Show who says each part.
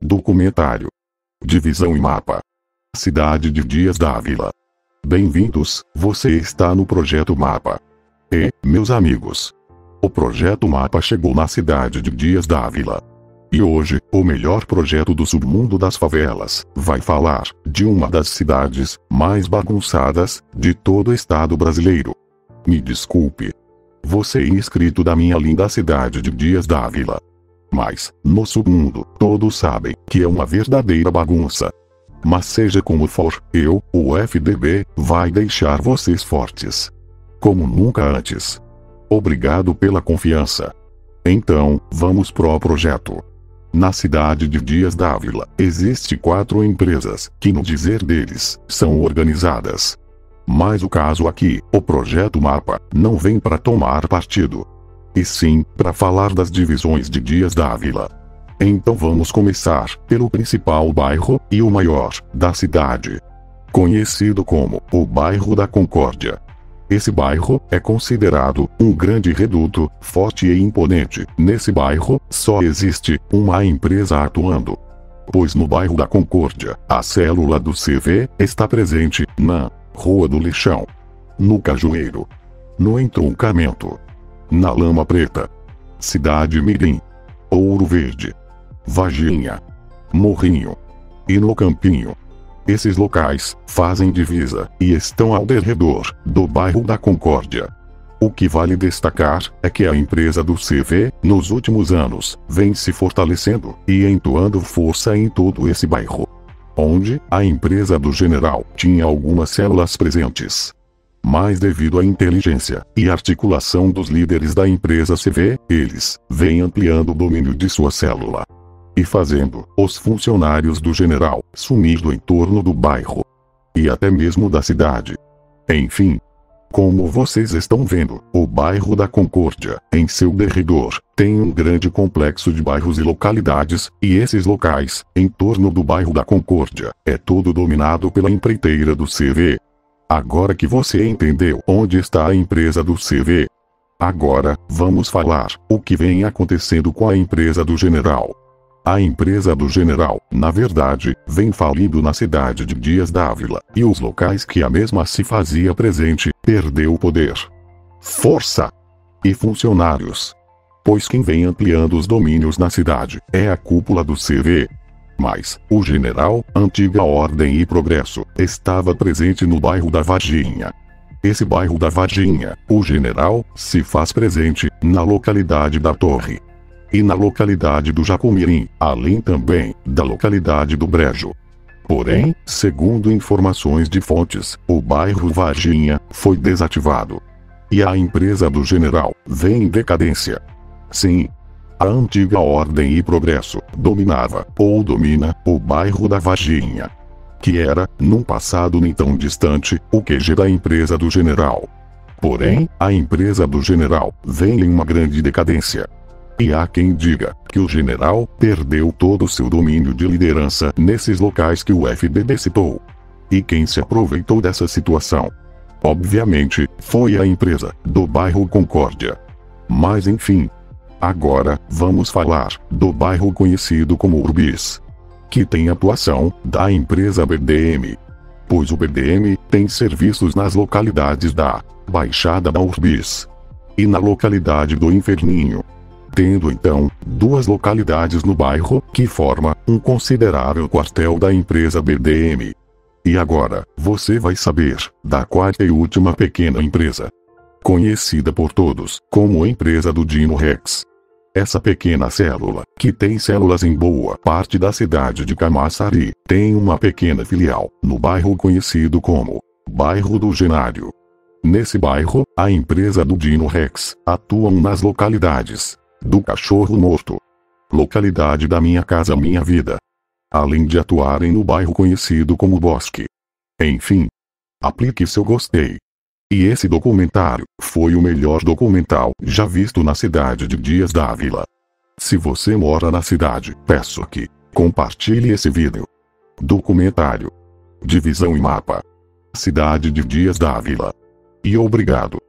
Speaker 1: Documentário. Divisão e mapa. Cidade de Dias Dávila. Bem-vindos, você está no Projeto Mapa. E, meus amigos, o Projeto Mapa chegou na cidade de Dias Dávila. E hoje, o melhor projeto do submundo das favelas vai falar de uma das cidades mais bagunçadas de todo o estado brasileiro. Me desculpe. Você é inscrito da minha linda cidade de Dias Dávila. Mas, no submundo, todos sabem que é uma verdadeira bagunça. Mas seja como for, eu, o FDB, vai deixar vocês fortes. Como nunca antes. Obrigado pela confiança. Então, vamos pro projeto. Na cidade de Dias Dávila, existe quatro empresas, que no dizer deles, são organizadas. Mas o caso aqui, o projeto Mapa, não vem para tomar partido. E sim, para falar das divisões de Dias Dávila. Então vamos começar pelo principal bairro, e o maior, da cidade. Conhecido como o Bairro da Concórdia. Esse bairro é considerado um grande reduto, forte e imponente. Nesse bairro, só existe uma empresa atuando. Pois no bairro da Concórdia, a célula do CV está presente na Rua do Lixão, no Cajueiro, no entroncamento, na Lama Preta, Cidade Mirim, Ouro Verde, Vaginha, Morrinho e no Campinho. Esses locais fazem divisa e estão ao derredor do bairro da Concórdia. O que vale destacar é que a empresa do CV, nos últimos anos, vem se fortalecendo e entoando força em todo esse bairro. Onde a empresa do general tinha algumas células presentes. Mas devido à inteligência e articulação dos líderes da empresa CV, eles vêm ampliando o domínio de sua célula e fazendo os funcionários do general sumir do entorno do bairro e até mesmo da cidade. Enfim, como vocês estão vendo, o bairro da Concórdia, em seu derredor, tem um grande complexo de bairros e localidades, e esses locais, em torno do bairro da Concórdia, é todo dominado pela empreiteira do CV. Agora que você entendeu onde está a empresa do CV, agora vamos falar o que vem acontecendo com a empresa do general. A empresa do general, na verdade, vem falindo na cidade de Dias Dávila, e os locais que a mesma se fazia presente, perdeu o poder, força e funcionários. Pois quem vem ampliando os domínios na cidade é a cúpula do CV. Mas, o general, antiga ordem e progresso, estava presente no bairro da Varginha. Esse bairro da Varginha, o general, se faz presente, na localidade da Torre e na localidade do Jacumirim, além também da localidade do Brejo. Porém, segundo informações de fontes, o bairro Varginha foi desativado. E a empresa do general vem em decadência. Sim. A antiga Ordem e Progresso dominava, ou domina, o bairro da Varginha. Que era, num passado nem tão distante, o QG da empresa do general. Porém, a empresa do general vem em uma grande decadência. E há quem diga que o general perdeu todo o seu domínio de liderança nesses locais que o FBB citou. E quem se aproveitou dessa situação? Obviamente, foi a empresa do bairro Concórdia. Mas enfim. Agora, vamos falar do bairro conhecido como Urbis. Que tem atuação da empresa BDM. Pois o BDM tem serviços nas localidades da Baixada da Urbis e na localidade do Inferninho tendo então duas localidades no bairro que forma um considerável quartel da empresa BDM. E agora, você vai saber da quarta e última pequena empresa, conhecida por todos como empresa do Dino Rex. Essa pequena célula, que tem células em boa parte da cidade de Camaçari, tem uma pequena filial no bairro conhecido como Bairro do Genário. Nesse bairro, a empresa do Dino Rex atua nas localidades do cachorro morto. Localidade da minha casa minha vida. Além de atuarem no bairro conhecido como Bosque. Enfim. Aplique seu gostei. E esse documentário foi o melhor documental já visto na cidade de Dias Dávila. Se você mora na cidade, peço que compartilhe esse vídeo. Documentário. Divisão e mapa. Cidade de Dias Dávila. E obrigado.